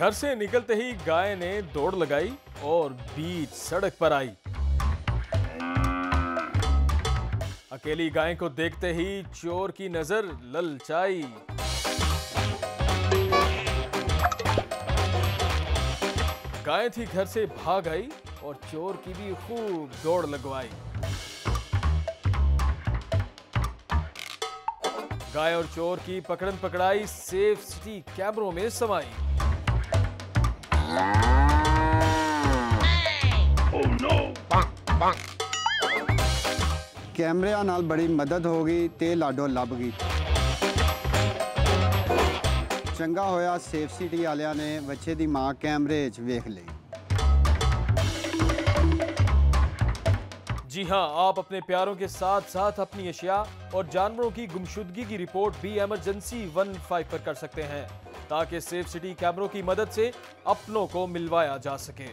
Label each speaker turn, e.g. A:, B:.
A: घर से निकलते ही गाय ने दौड़ लगाई और बीच सड़क पर आई। अकेली गाय को देखते ही चोर की नज़र ललचाई। गाय थी घर से भाग आई और चोर की भी खूब दौड़ लगवाई गाय और चोर की पकड़न पकड़ाई सेफ सिटी कैमरों में समाई
B: ਕੈਮਰਿਆਂ ਨਾਲ ਬੜੀ ਮਦਦ ਹੋ ਗਈ ਤੇ ਲਾਡੋ ਲੱਭ ਗਈ ਚੰਗਾ ਹੋਇਆ ਸੇਫ ਸਿਟੀ ਵਾਲਿਆਂ ਨੇ ਬੱਚੇ ਦੀ ਮਾਂ ਕੈਮਰੇ 'ਚ ਵੇਖ ਲਈ
A: जी हां आप अपने प्यारों के साथ साथ अपनी अशिया और जानवरों की गुमशुदगी की रिपोर्ट भी इमरजेंसी वन फाइव पर कर सकते हैं ताकि सेफ सिटी कैमरों की मदद से अपनों को मिलवाया जा सके